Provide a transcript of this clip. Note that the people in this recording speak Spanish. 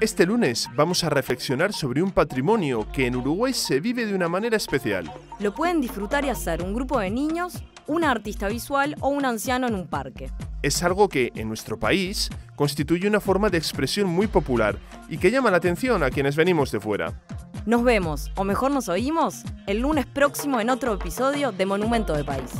Este lunes vamos a reflexionar sobre un patrimonio que en Uruguay se vive de una manera especial. Lo pueden disfrutar y hacer un grupo de niños, un artista visual o un anciano en un parque. Es algo que, en nuestro país, constituye una forma de expresión muy popular y que llama la atención a quienes venimos de fuera. Nos vemos, o mejor nos oímos, el lunes próximo en otro episodio de Monumento de País.